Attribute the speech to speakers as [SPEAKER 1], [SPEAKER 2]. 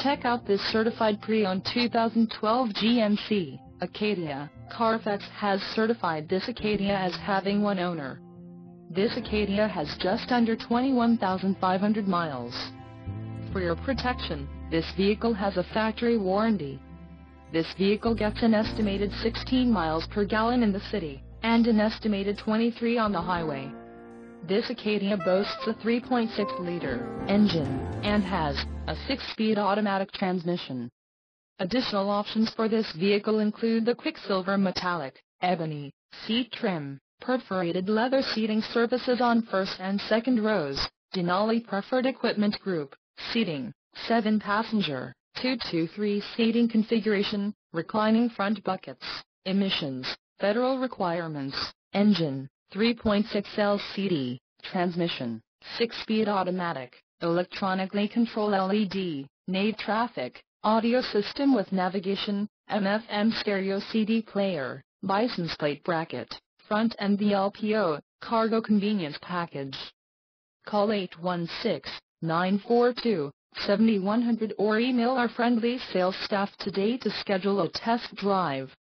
[SPEAKER 1] Check out this certified pre-owned 2012 GMC Acadia. Carfax has certified this Acadia as having one owner. This Acadia has just under 21,500 miles. For your protection, this vehicle has a factory warranty. This vehicle gets an estimated 16 miles per gallon in the city, and an estimated 23 on the highway. This Acadia boasts a 3.6-liter engine, and has a 6-speed automatic transmission. Additional options for this vehicle include the Quicksilver Metallic, Ebony, seat trim, perforated leather seating surfaces on first and second rows, Denali Preferred Equipment Group, seating, 7-passenger, 223 seating configuration, reclining front buckets, emissions, federal requirements, engine, 3.6 LCD, transmission, 6-speed automatic, electronically controlled LED, NAV traffic, audio system with navigation, MFM stereo CD player, license plate bracket, front and VLPO, cargo convenience package. Call 816-942-7100 or email our friendly sales staff today to schedule a test drive.